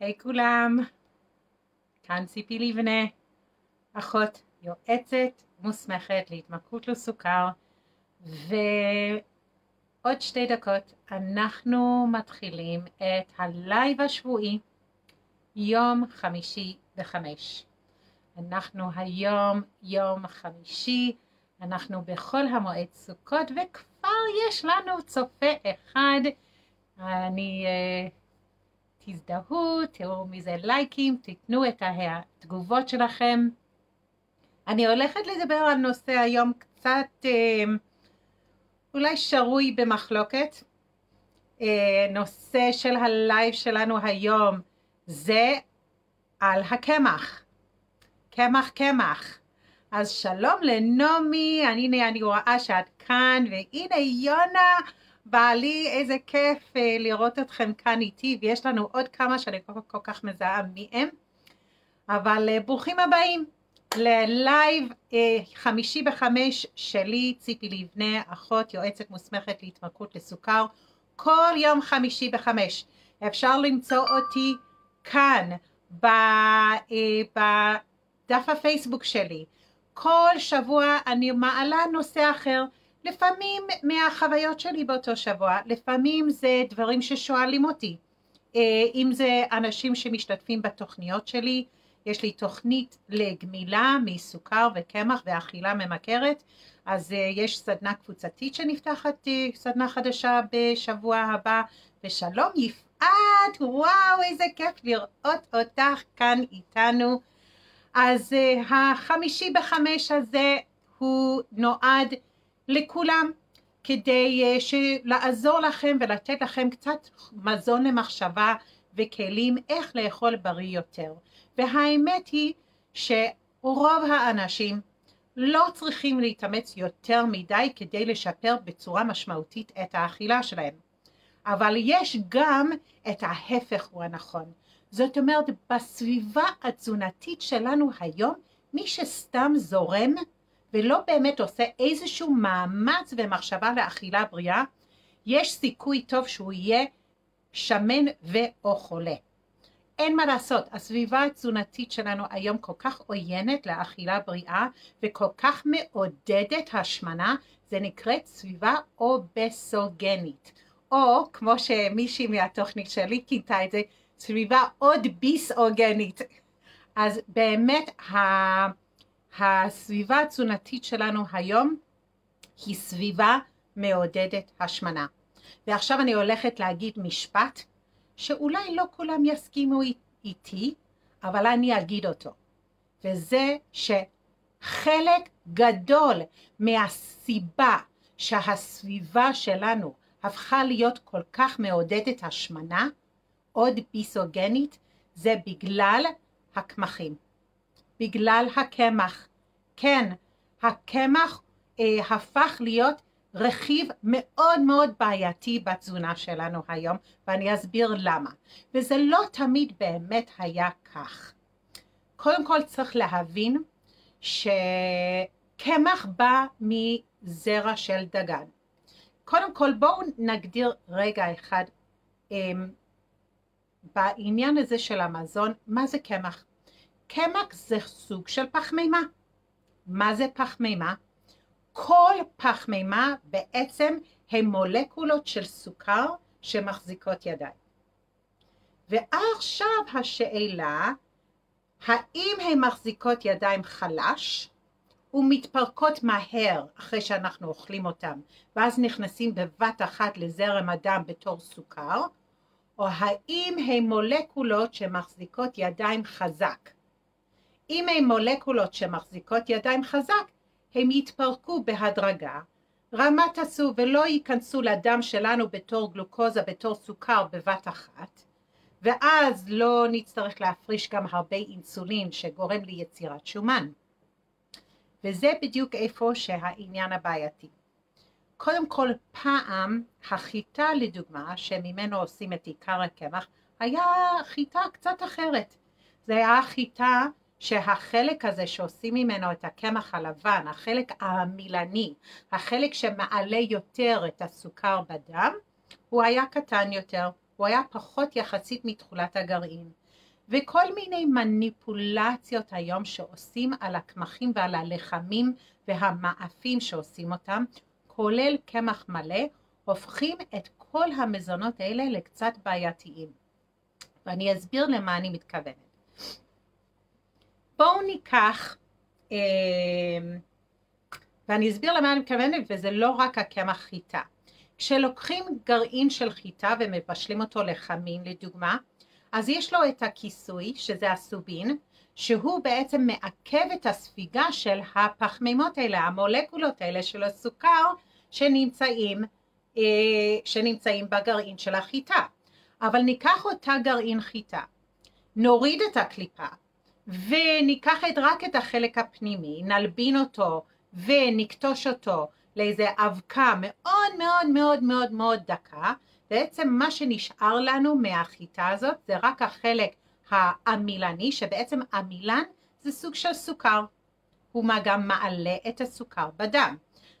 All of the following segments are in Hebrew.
היי כולם, כאן ציפי לבנה, אחות יועצת מוסמכת להתמכרות לסוכר. ועוד שתי דקות אנחנו מתחילים את הלייב השבועי יום חמישי בחמש. אנחנו היום יום חמישי, אנחנו בחול המועד סוכות וכבר יש לנו צופה אחד, אני אה, תזדהו, תראו איזה לייקים, תיתנו את התגובות שלכם. אני הולכת לדבר על נושא היום קצת אה, אולי שרוי במחלוקת. אה, נושא של הלייב שלנו היום זה על הקמח. קמח קמח. אז שלום לנעמי, אני, אני רואה שאת כאן, והנה יונה, בעלי, איזה כיף אה, לראות אתכם כאן איתי, ויש לנו עוד כמה שאני כל, כל כך מזהה מהם, אבל אה, ברוכים הבאים ללייב אה, חמישי בחמש שלי, ציפי לבנה, אחות יועצת מוסמכת להתמכרות לסוכר, כל יום חמישי בחמש. אפשר למצוא אותי כאן בדף הפייסבוק שלי. כל שבוע אני מעלה נושא אחר. לפעמים מהחוויות שלי באותו שבוע, לפעמים זה דברים ששואלים אותי. אה, אם זה אנשים שמשתתפים בתוכניות שלי, יש לי תוכנית לגמילה מסוכר וקמח ואכילה ממכרת, אז אה, יש סדנה קבוצתית שנפתחת, אה, סדנה חדשה בשבוע הבא, ושלום יפעת, וואו איזה כיף לראות אותך כאן איתנו. אז החמישי בחמש הזה הוא נועד לכולם כדי uh, לעזור לכם ולתת לכם קצת מזון למחשבה וכלים איך לאכול בריא יותר. והאמת היא שרוב האנשים לא צריכים להתאמץ יותר מדי כדי לשפר בצורה משמעותית את האכילה שלהם. אבל יש גם את ההפך הוא הנכון. זאת אומרת, בסביבה התזונתית שלנו היום, מי שסתם זורם ולא באמת עושה איזשהו מאמץ ומחשבה לאכילה בריאה, יש סיכוי טוב שהוא יהיה שמן ו/או חולה. אין מה לעשות, הסביבה התזונתית שלנו היום כל כך עוינת לאכילה בריאה וכל כך מעודדת השמנה, זה נקראת סביבה אובסוגנית. או כמו שמישהי מהתוכנית שלי כינתה את זה, סביבה עוד ביסאוגנית. אז באמת הסביבה התזונתית שלנו היום היא סביבה מעודדת השמנה. ועכשיו אני הולכת להגיד משפט שאולי לא כולם יסכימו איתי, אבל אני אגיד אותו. וזה שחלק גדול מהסיבה שהסביבה שלנו הפכה להיות כל כך מעודדת השמנה, עוד ביסוגנית, זה בגלל הקמחים. בגלל הקמח. כן, הקמח אה, הפך להיות רכיב מאוד מאוד בעייתי בתזונה שלנו היום, ואני אסביר למה. וזה לא תמיד באמת היה כך. קודם כל צריך להבין שקמח בא מזרע של דגן. קודם כל בואו נגדיר רגע אחד אה, בעניין הזה של המזון, מה זה קמח? קמח זה סוג של פחמימה. מה זה פחמימה? כל פחמימה בעצם הן מולקולות של סוכר שמחזיקות ידיים. ועכשיו השאלה, האם הן מחזיקות ידיים חלש ומתפרקות מהר אחרי שאנחנו אוכלים אותן ואז נכנסים בבת אחת לזרם הדם בתור סוכר, או האם הן מולקולות שמחזיקות ידיים חזק אם הן מולקולות שמחזיקות ידיים חזק, הם יתפרקו בהדרגה, רמת הסו ולא ייכנסו לדם שלנו בתור גלוקוזה, בתור סוכר בבת אחת, ואז לא נצטרך להפריש גם הרבה אינסולין שגורם ליצירת שומן. וזה בדיוק איפה שהעניין הבעייתי. קודם כל פעם החיטה לדוגמה שממנו עושים את עיקר הקמח היה חיטה קצת אחרת. זה היה חיטה שהחלק הזה שעושים ממנו את הקמח הלבן, החלק המילני, החלק שמעלה יותר את הסוכר בדם, הוא היה קטן יותר, הוא היה פחות יחסית מתכולת הגרעין. וכל מיני מניפולציות היום שעושים על הקמחים ועל הלחמים והמאפים שעושים אותם, כולל קמח מלא, הופכים את כל המזונות האלה לקצת בעייתיים. ואני אסביר למה אני מתכוונת. בואו ניקח, אה, ואני אסביר למה אני מתכוונת, וזה לא רק הקמח חיטה. כשלוקחים גרעין של חיטה ומבשלים אותו לחמין לדוגמה, אז יש לו את הכיסוי, שזה הסובין, שהוא בעצם מעכב את הספיגה של הפחמימות האלה, המולקולות האלה של הסוכר שנמצאים, אה, שנמצאים בגרעין של החיטה. אבל ניקח אותה גרעין חיטה, נוריד את הקליפה וניקח את, רק את החלק הפנימי, נלבין אותו ונקטוש אותו לאיזה אבקה מאוד מאוד מאוד מאוד מאוד דקה, בעצם מה שנשאר לנו מהחיטה הזאת זה רק החלק העמילני, שבעצם עמילן זה סוג של סוכר, הוא גם מעלה את הסוכר בדם.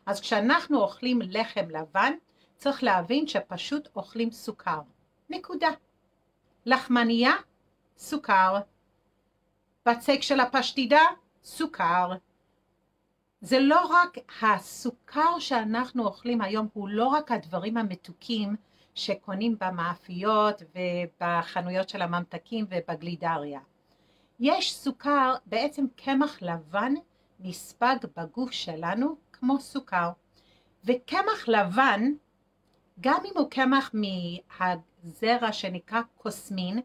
אז כשאנחנו אוכלים לחם לבן, צריך להבין שפשוט אוכלים סוכר. נקודה. לחמניה, סוכר. בצק של הפשטידה, סוכר. זה לא רק הסוכר שאנחנו אוכלים היום, הוא לא רק הדברים המתוקים שקונים במאפיות ובחנויות של הממתקים ובגלידריה. יש סוכר, בעצם קמח לבן נספג בגוף שלנו כמו סוכר. וקמח לבן, גם אם הוא קמח מהזרע שנקרא קוסמין,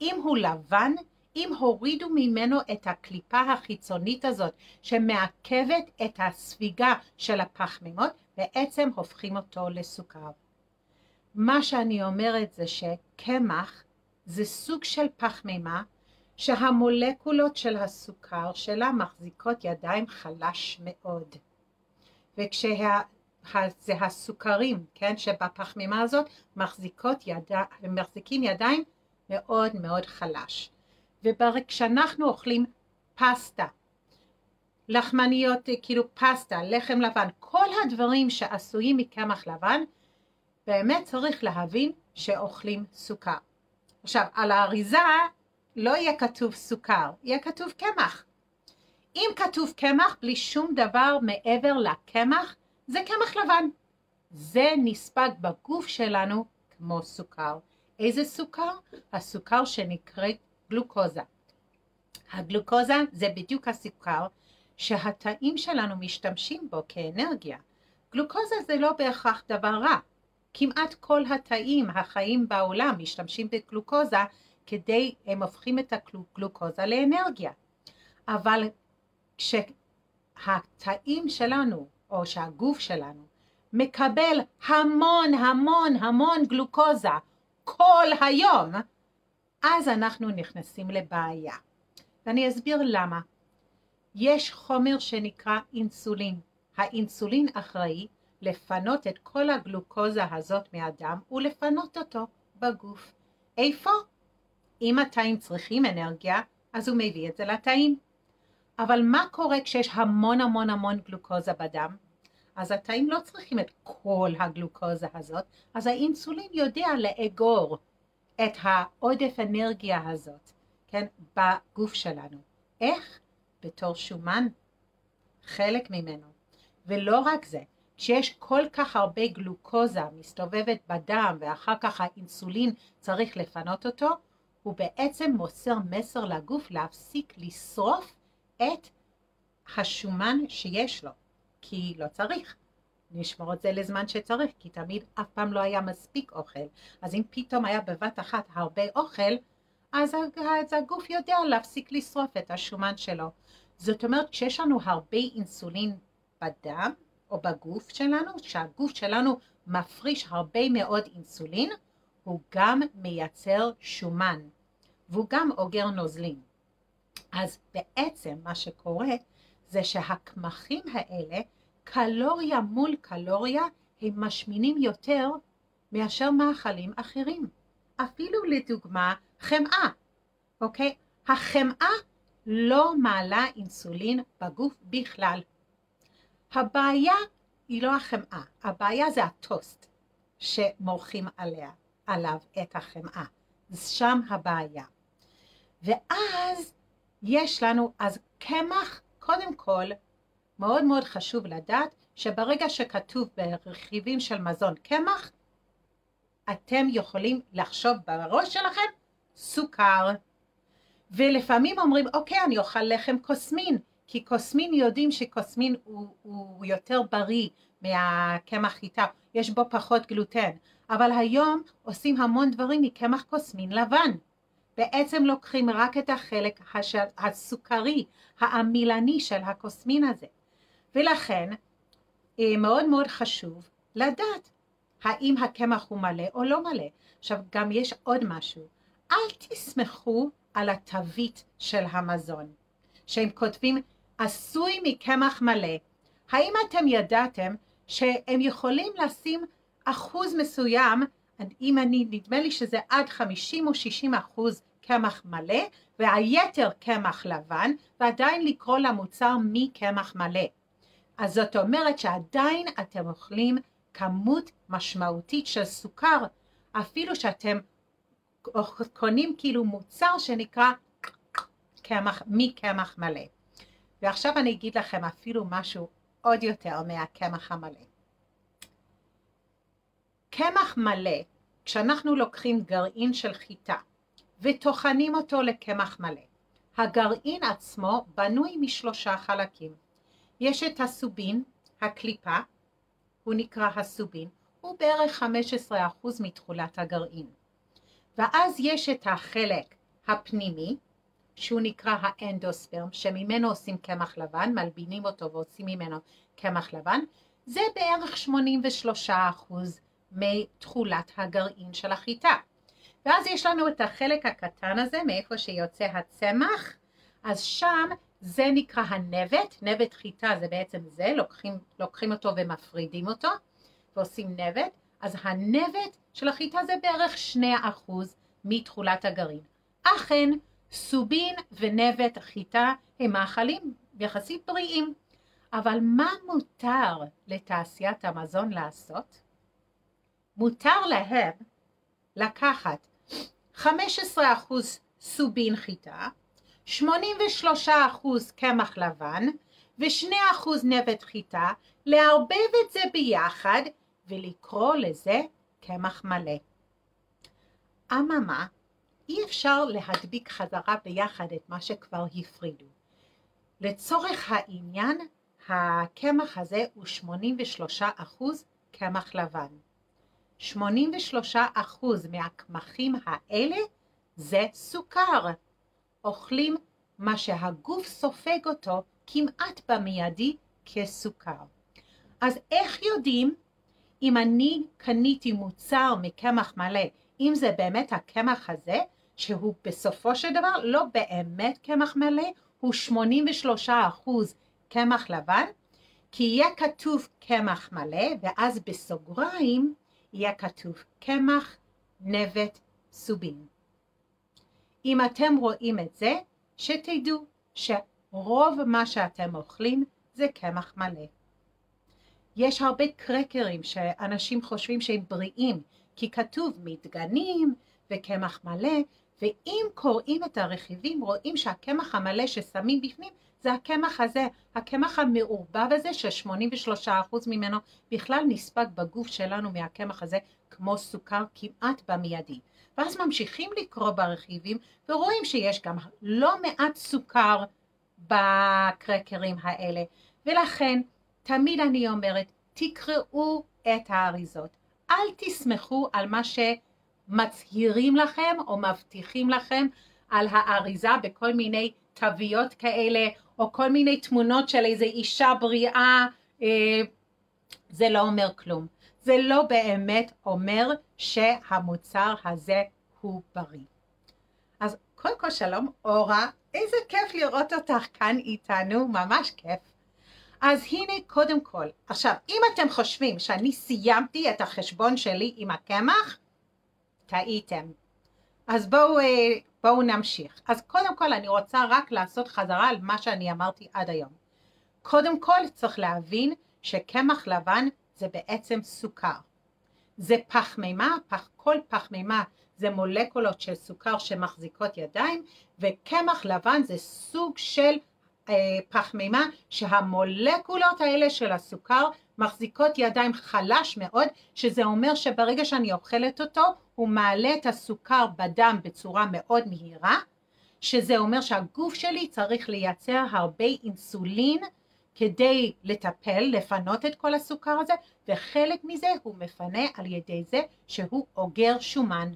אם הוא לבן, אם הורידו ממנו את הקליפה החיצונית הזאת שמעכבת את הספיגה של הפחמימות, בעצם הופכים אותו לסוכר. מה שאני אומרת זה שקמח זה סוג של פחמימה שהמולקולות של הסוכר שלה מחזיקות ידיים חלש מאוד. וכשה... הסוכרים, כן, שבפחמימה הזאת מחזיקות יד... מחזיקים ידיים מאוד מאוד חלש. וכשאנחנו אוכלים פסטה, לחמניות, כאילו פסטה, לחם לבן, כל הדברים שעשויים מקמח לבן, באמת צריך להבין שאוכלים סוכר. עכשיו, על האריזה לא יהיה כתוב סוכר, יהיה כתוב קמח. אם כתוב קמח בלי שום דבר מעבר לקמח, זה קמח לבן. זה נספג בגוף שלנו כמו סוכר. איזה סוכר? הסוכר שנקרא גלוקוזה. הגלוקוזה זה בדיוק הסוכר שהתאים שלנו משתמשים בו כאנרגיה. גלוקוזה זה לא בהכרח דבר רע. כמעט כל התאים החיים בעולם משתמשים בגלוקוזה כדי, הם הופכים את הגלוקוזה לאנרגיה. אבל כשהתאים שלנו, או שהגוף שלנו, מקבל המון המון המון גלוקוזה כל היום, אז אנחנו נכנסים לבעיה. ואני אסביר למה. יש חומר שנקרא אינסולין. האינסולין אחראי לפנות את כל הגלוקוזה הזאת מהדם ולפנות אותו בגוף. איפה? אם התאים צריכים אנרגיה, אז הוא מביא את זה לתאים. אבל מה קורה כשיש המון המון המון גלוקוזה בדם? אז התאים לא צריכים את כל הגלוקוזה הזאת, אז האינסולין יודע לאגור את העודף אנרגיה הזאת, כן, בגוף שלנו. איך? בתור שומן, חלק ממנו. ולא רק זה, כשיש כל כך הרבה גלוקוזה מסתובבת בדם ואחר כך האינסולין צריך לפנות אותו, הוא בעצם מוסר מסר לגוף להפסיק לשרוף את השומן שיש לו, כי לא צריך. נשמור את זה לזמן שצריך, כי תמיד אף פעם לא היה מספיק אוכל. אז אם פתאום היה בבת אחת הרבה אוכל, אז הגוף יודע להפסיק לשרוף את השומן שלו. זאת אומרת, כשיש לנו הרבה אינסולין בדם או בגוף שלנו, שהגוף שלנו מפריש הרבה מאוד אינסולין, הוא גם מייצר שומן, והוא גם אוגר נוזלים. אז בעצם מה שקורה זה שהקמחים האלה, קלוריה מול קלוריה, הם משמינים יותר מאשר מאכלים אחרים. אפילו לדוגמה חמאה, אוקיי? החמאה לא מעלה אינסולין בגוף בכלל. הבעיה היא לא החמאה, הבעיה זה הטוסט שמורחים עליה, עליו את החמאה. שם הבעיה. ואז יש לנו, אז קמח, קודם כל, מאוד מאוד חשוב לדעת שברגע שכתוב ברכיבים של מזון קמח, אתם יכולים לחשוב בראש שלכם סוכר. ולפעמים אומרים, אוקיי, אני אוכל לחם קוסמין, כי קוסמין יודעים שקוסמין הוא, הוא יותר בריא מהקמח חיטה, יש בו פחות גלוטן, אבל היום עושים המון דברים מקמח קוסמין לבן. בעצם לוקחים רק את החלק הסוכרי, העמילני של הקוסמין הזה. ולכן אה, מאוד מאוד חשוב לדעת האם הקמח הוא מלא או לא מלא. עכשיו גם יש עוד משהו, אל תסמכו על התווית של המזון, שהם כותבים עשוי מקמח מלא. האם אתם ידעתם שהם יכולים לשים אחוז מסוים, אם אני, נדמה לי שזה עד 50 או 60 אחוז קמח מלא, והיתר קמח לבן, ועדיין לקרוא למוצר מקמח מלא. אז זאת אומרת שעדיין אתם אוכלים כמות משמעותית של סוכר, אפילו שאתם קונים כאילו מוצר שנקרא קמח, מקמח מלא. ועכשיו אני אגיד לכם אפילו משהו עוד יותר מהקמח המלא. קמח מלא, כשאנחנו לוקחים גרעין של חיטה וטוחנים אותו לקמח מלא, הגרעין עצמו בנוי משלושה חלקים. יש את הסובין, הקליפה, הוא נקרא הסובין, הוא בערך 15% מתכולת הגרעין. ואז יש את החלק הפנימי, שהוא נקרא האנדוספרם, שממנו עושים קמח לבן, מלבינים אותו ועושים ממנו קמח לבן, זה בערך 83 מתכולת הגרעין של החיטה. ואז יש לנו את החלק הקטן הזה, מאיפה שיוצא הצמח, אז שם זה נקרא הנבט, נבט חיטה זה בעצם זה, לוקחים, לוקחים אותו ומפרידים אותו ועושים נבט, אז הנבט של החיטה זה בערך 2% מתכולת הגרעין. אכן, סובין ונבט חיטה הם מאכלים יחסית בריאים, אבל מה מותר לתעשיית המזון לעשות? מותר להם לקחת 15% סובין חיטה, 83% קמח לבן ו-2% נבט חיטה, לערבב את זה ביחד ולקרוא לזה קמח מלא. אממה, אי אפשר להדביק חזרה ביחד את מה שכבר הפרידו. לצורך העניין, הקמח הזה הוא 83% קמח לבן. 83% מהקמחים האלה זה סוכר. אוכלים מה שהגוף סופג אותו כמעט במיידי כסוכר. אז איך יודעים אם אני קניתי מוצר מקמח מלא, אם זה באמת הקמח הזה, שהוא בסופו של דבר לא באמת קמח מלא, הוא 83 קמח לבן, כי יהיה כתוב קמח מלא, ואז בסוגריים יהיה כתוב קמח נבט סובין. אם אתם רואים את זה, שתדעו שרוב מה שאתם אוכלים זה קמח מלא. יש הרבה קרקרים שאנשים חושבים שהם בריאים, כי כתוב מדגנים וקמח מלא, ואם קוראים את הרכיבים רואים שהקמח המלא ששמים בפנים זה הקמח הזה, הקמח המעורבב הזה ש-83% ממנו בכלל נספג בגוף שלנו מהקמח הזה כמו סוכר כמעט במיידי. ואז ממשיכים לקרוא ברכיבים ורואים שיש גם לא מעט סוכר בקרקרים האלה. ולכן תמיד אני אומרת תקראו את האריזות. אל תסמכו על מה שמצהירים לכם או מבטיחים לכם על האריזה בכל מיני תוויות כאלה או כל מיני תמונות של איזה אישה בריאה אה, זה לא אומר כלום זה לא באמת אומר שהמוצר הזה הוא בריא. אז קודם כל שלום אורה, איזה כיף לראות אותך כאן איתנו, ממש כיף. אז הנה קודם כל, עכשיו אם אתם חושבים שאני סיימתי את החשבון שלי עם הקמח, טעיתם. אז בואו, אה, בואו נמשיך. אז קודם כל אני רוצה רק לעשות חזרה על מה שאני אמרתי עד היום. קודם כל צריך להבין שקמח לבן זה בעצם סוכר. זה פחמימה, פח, כל פחמימה זה מולקולות של סוכר שמחזיקות ידיים, וקמח לבן זה סוג של אה, פחמימה שהמולקולות האלה של הסוכר מחזיקות ידיים חלש מאוד, שזה אומר שברגע שאני אוכלת אותו, הוא מעלה את הסוכר בדם בצורה מאוד מהירה, שזה אומר שהגוף שלי צריך לייצר הרבה אינסולין כדי לטפל, לפנות את כל הסוכר הזה, וחלק מזה הוא מפנה על ידי זה שהוא אוגר שומן.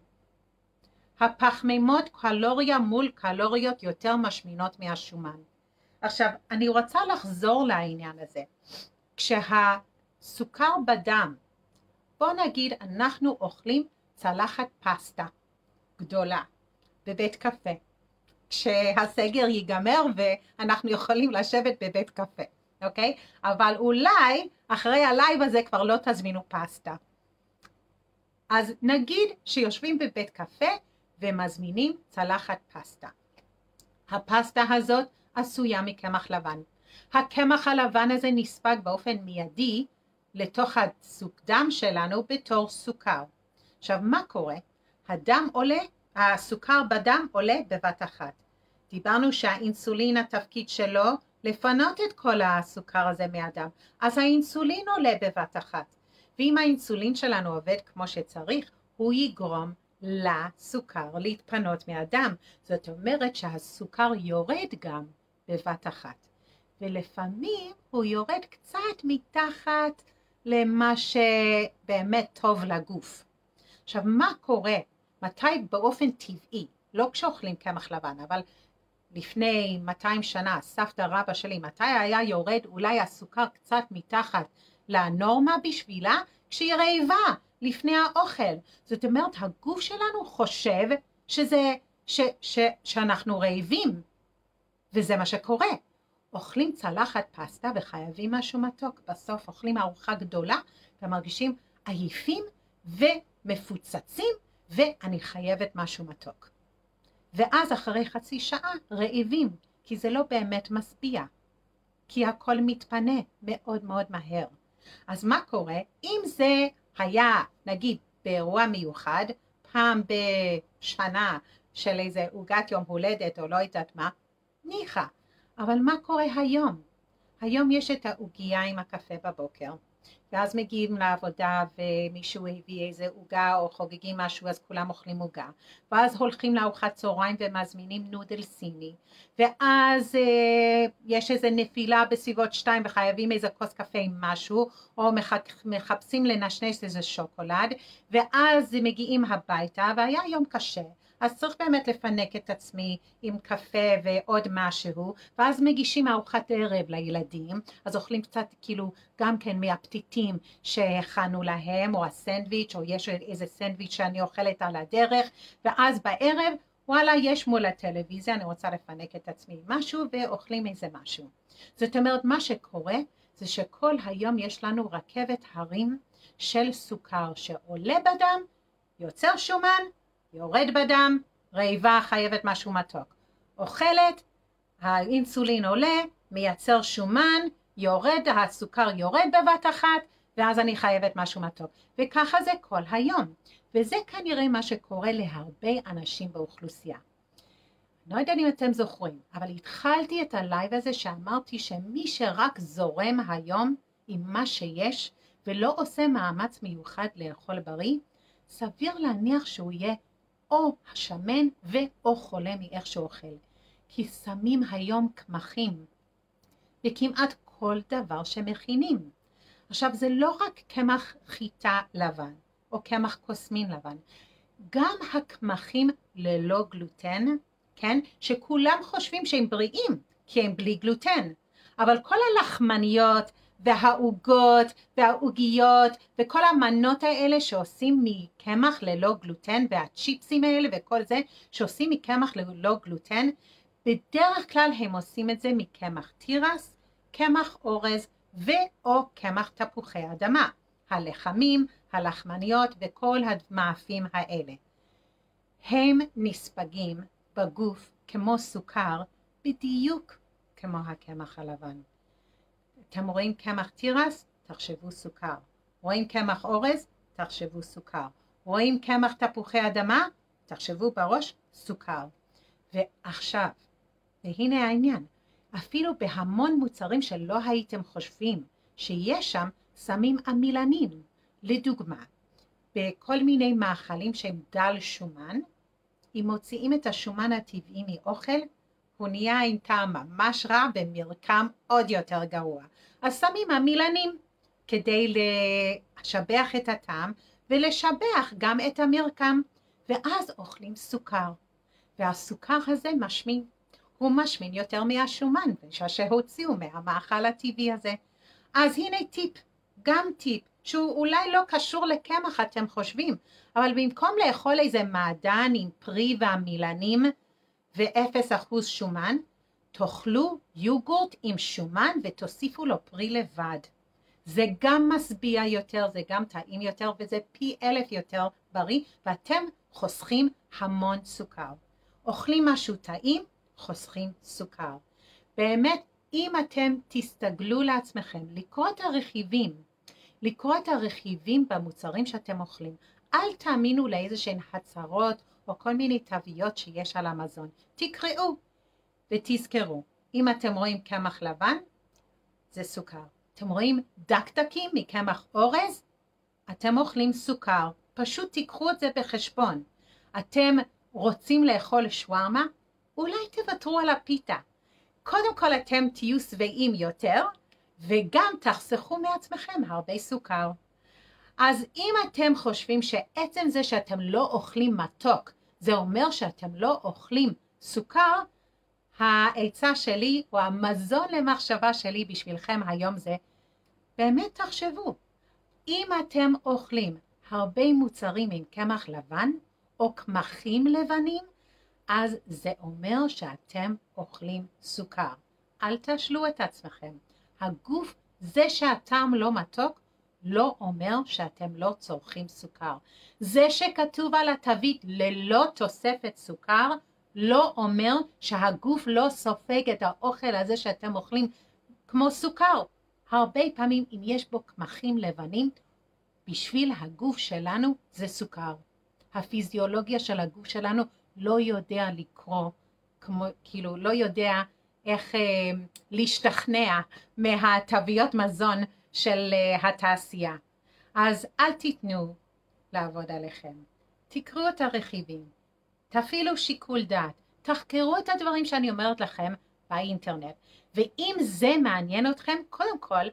הפחמימות קלוריה מול קלוריות יותר משמינות מהשומן. עכשיו, אני רוצה לחזור לעניין הזה. כשהסוכר בדם, בוא נגיד אנחנו אוכלים צלחת פסטה גדולה בבית קפה, כשהסגר ייגמר ואנחנו יכולים לשבת בבית קפה, אוקיי? אבל אולי אחרי הלייב הזה כבר לא תזמינו פסטה. אז נגיד שיושבים בבית קפה ומזמינים צלחת פסטה. הפסטה הזאת עשויה מקמח לבן. הקמח הלבן הזה נספג באופן מיידי לתוך הזרם דם שלנו בתור סוכר. עכשיו מה קורה? הדם עולה, הסוכר בדם עולה בבת אחת. דיברנו שהאינסולין התפקיד שלו לפנות את כל הסוכר הזה מהדם, אז האינסולין עולה בבת אחת. ואם האינסולין שלנו עובד כמו שצריך, הוא יגרום לסוכר להתפנות מהדם. זאת אומרת שהסוכר יורד גם בבת אחת. ולפעמים הוא יורד קצת מתחת למה שבאמת טוב לגוף. עכשיו מה קורה? מתי באופן טבעי, לא כשאוכלים קמח לבן, אבל לפני 200 שנה, סבתא רבא שלי, מתי היה יורד אולי הסוכר קצת מתחת לנורמה בשבילה? כשהיא רעבה, לפני האוכל. זאת אומרת, הגוף שלנו חושב שזה, ש, ש, שאנחנו רעבים, וזה מה שקורה. אוכלים צלחת פסטה וחייבים משהו מתוק. בסוף אוכלים ארוחה גדולה ומרגישים עייפים ומפוצצים ואני חייבת משהו מתוק. ואז אחרי חצי שעה רעבים, כי זה לא באמת משביע, כי הכל מתפנה מאוד מאוד מהר. אז מה קורה? אם זה היה, נגיד, באירוע מיוחד, פעם בשנה של איזה עוגת יום הולדת או לא יודעת מה, ניחא. אבל מה קורה היום? היום יש את העוגייה עם הקפה בבוקר, ואז מגיעים לעבודה ומישהו הביא איזה עוגה או חוגגים משהו אז כולם אוכלים עוגה. ואז הולכים לארוחת צהריים ומזמינים נודל סיני ואז אה, יש איזה נפילה בסביבות שתיים וחייבים איזה כוס קפה עם משהו או מחפשים לנשנש איזה שוקולד. ואז מגיעים הביתה והיה יום קשה אז צריך באמת לפנק את עצמי עם קפה ועוד משהו, ואז מגישים ארוחת ערב לילדים, אז אוכלים קצת כאילו גם כן מהפתיתים שהכנו להם, או הסנדוויץ', או יש איזה סנדוויץ' שאני אוכלת על הדרך, ואז בערב וואלה יש מול הטלוויזיה, אני רוצה לפנק את עצמי עם משהו ואוכלים איזה משהו. זאת אומרת מה שקורה זה שכל היום יש לנו רכבת הרים של סוכר שעולה בדם, יוצר שומן יורד בדם, רעיבה חייבת משהו מתוק. אוכלת, האינסולין עולה, מייצר שומן, יורד, הסוכר יורד בבת אחת, ואז אני חייבת משהו מתוק. וככה זה כל היום. וזה כנראה מה שקורה להרבה אנשים באוכלוסייה. לא יודעת אם אתם זוכרים, אבל התחלתי את הלייב הזה שאמרתי שמי שרק זורם היום עם מה שיש ולא עושה מאמץ מיוחד לאכול בריא, סביר להניח שהוא יהיה או השמן ואו חולה מאיך שאוכל. כי שמים היום קמחים בכמעט כל דבר שמכינים. עכשיו זה לא רק קמח חיטה לבן או קמח קוסמין לבן, גם הקמחים ללא גלוטן, כן, שכולם חושבים שהם בריאים כי הם בלי גלוטן, אבל כל הלחמניות והעוגות והעוגיות וכל המנות האלה שעושים מקמח ללא גלוטן והצ'יפסים האלה וכל זה שעושים מקמח ללא גלוטן בדרך כלל הם עושים את זה מקמח תירס, קמח אורז ואו קמח תפוחי אדמה, הלחמים, הלחמניות וכל המאפים האלה. הם נספגים בגוף כמו סוכר בדיוק כמו הקמח הלבן. אתם רואים קמח תירס? תחשבו סוכר. רואים קמח אורז? תחשבו סוכר. רואים קמח תפוחי אדמה? תחשבו בראש סוכר. ועכשיו, והנה העניין, אפילו בהמון מוצרים שלא הייתם חושבים שיש שם, שמים עמילנים. לדוגמה, בכל מיני מאכלים שהם דל שומן, אם מוציאים את השומן הטבעי מאוכל, הוא נהיה עם טעם ממש רע במרקם עוד יותר גרוע. אז שמים עמילנים כדי לשבח את הטעם ולשבח גם את המרקם, ואז אוכלים סוכר. והסוכר הזה משמין. הוא משמין יותר מהשומן שהוציאו מהמאכל הטבעי הזה. אז הנה טיפ, גם טיפ, שהוא אולי לא קשור לקמח אתם חושבים, אבל במקום לאכול איזה מעדן עם פרי ועמילנים ואפס אחוז שומן, תאכלו יוגורט עם שומן ותוסיפו לו פרי לבד. זה גם משביע יותר, זה גם טעים יותר וזה פי אלף יותר בריא ואתם חוסכים המון סוכר. אוכלים משהו טעים, חוסכים סוכר. באמת, אם אתם תסתגלו לעצמכם לקרוא את הרכיבים, לקרוא את הרכיבים במוצרים שאתם אוכלים, אל תאמינו לאיזה שהן הצהרות או כל מיני תוויות שיש על המזון. תקראו ותזכרו, אם אתם רואים קמח לבן, זה סוכר. אתם רואים דקדקים מקמח אורז? אתם אוכלים סוכר. פשוט תיקחו את זה בחשבון. אתם רוצים לאכול שווארמה? אולי תוותרו על הפיתה. קודם כל אתם תהיו שבעים יותר, וגם תחסכו מעצמכם הרבה סוכר. אז אם אתם חושבים שעצם זה שאתם לא אוכלים מתוק, זה אומר שאתם לא אוכלים סוכר, העצה שלי, או המזון למחשבה שלי בשבילכם היום זה, באמת תחשבו, אם אתם אוכלים הרבה מוצרים עם קמח לבן, או קמחים לבנים, אז זה אומר שאתם אוכלים סוכר. אל תשלו את עצמכם. הגוף, זה שהטעם לא מתוק, לא אומר שאתם לא צורכים סוכר. זה שכתוב על התווית ללא תוספת סוכר, לא אומר שהגוף לא סופג את האוכל הזה שאתם אוכלים כמו סוכר. הרבה פעמים אם יש בו קמחים לבנים, בשביל הגוף שלנו זה סוכר. הפיזיולוגיה של הגוף שלנו לא יודע לקרוא, כמו, כאילו לא יודע איך אה, להשתכנע מהתוויות מזון של אה, התעשייה. אז אל תיתנו לעבוד עליכם. תקראו את הרכיבים, תפעילו שיקול דעת, תחקרו את הדברים שאני אומרת לכם באינטרנט. ואם זה מעניין אתכם, קודם כל,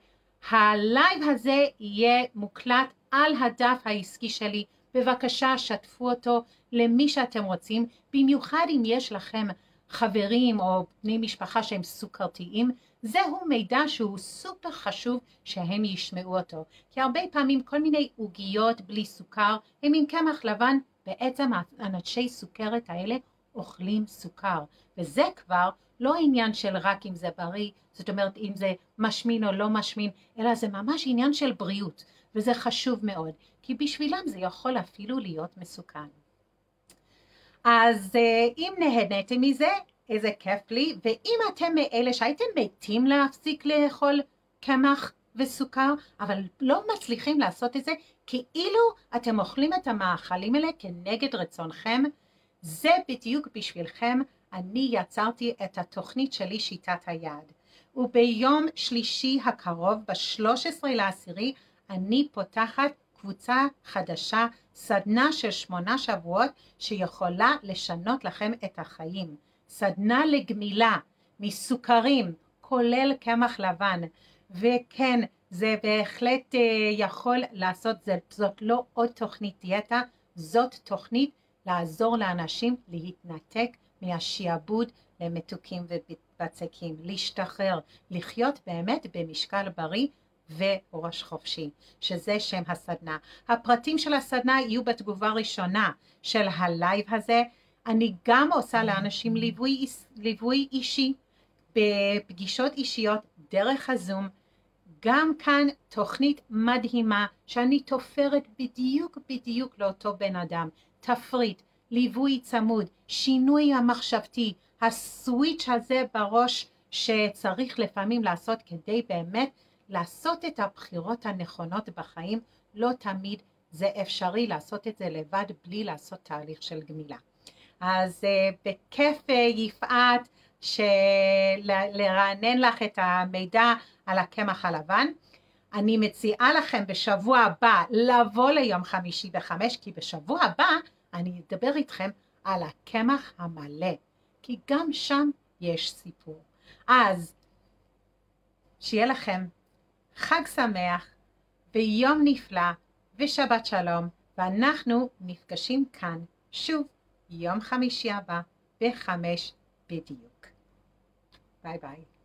הלייב הזה יהיה מוקלט על הדף העסקי שלי. בבקשה, שתפו אותו למי שאתם רוצים, במיוחד אם יש לכם חברים או בני משפחה שהם סוכרתיים, זהו מידע שהוא סופר חשוב שהם ישמעו אותו. כי הרבה פעמים כל מיני עוגיות בלי סוכר הם עם קמח לבן, בעצם אנשי סוכרת האלה אוכלים סוכר. וזה כבר לא עניין של רק אם זה בריא, זאת אומרת אם זה משמין או לא משמין, אלא זה ממש עניין של בריאות, וזה חשוב מאוד, כי בשבילם זה יכול אפילו להיות מסוכן. אז אה, אם נהניתם מזה, איזה כיף לי, ואם אתם מאלה שהייתם מתים להפסיק לאכול קמח וסוכר, אבל לא מצליחים לעשות את זה, כאילו אתם אוכלים את המאכלים האלה כנגד רצונכם, זה בדיוק בשבילכם אני יצרתי את התוכנית שלי שיטת היד. וביום שלישי הקרוב, ב-13 לעשירי, אני פותחת קבוצה חדשה, סדנה של שמונה שבועות שיכולה לשנות לכם את החיים. סדנה לגמילה מסוכרים, כולל קמח לבן. וכן, זה בהחלט uh, יכול לעשות, זה, זאת לא עוד תוכנית דיאטה, זאת תוכנית לעזור לאנשים להתנתק מהשיעבוד למתוקים ובצקים, להשתחרר, לחיות באמת במשקל בריא וראש חופשי, שזה שם הסדנה. הפרטים של הסדנה יהיו בתגובה ראשונה של הלייב הזה. אני גם עושה לאנשים ליווי, ליווי אישי בפגישות אישיות דרך הזום. גם כאן תוכנית מדהימה שאני תופרת בדיוק בדיוק לאותו בן אדם. תפריט, ליווי צמוד, שינוי המחשבתי, הסוויץ' הזה בראש שצריך לפעמים לעשות כדי באמת לעשות את הבחירות הנכונות בחיים, לא תמיד זה אפשרי לעשות את זה לבד בלי לעשות תהליך של גמילה. אז uh, בכיף uh, יפעת לרענן לך את המידע על הקמח הלבן. אני מציעה לכם בשבוע הבא לבוא ליום חמישי בחמש, כי בשבוע הבא אני אדבר איתכם על הקמח המלא, כי גם שם יש סיפור. אז שיהיה לכם חג שמח ויום נפלא ושבת שלום, ואנחנו נפגשים כאן שוב יום חמישי הבא בחמש בדיוק. ביי ביי.